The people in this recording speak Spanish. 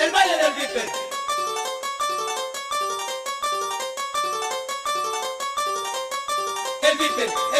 El baile del viper. El viper, el viper,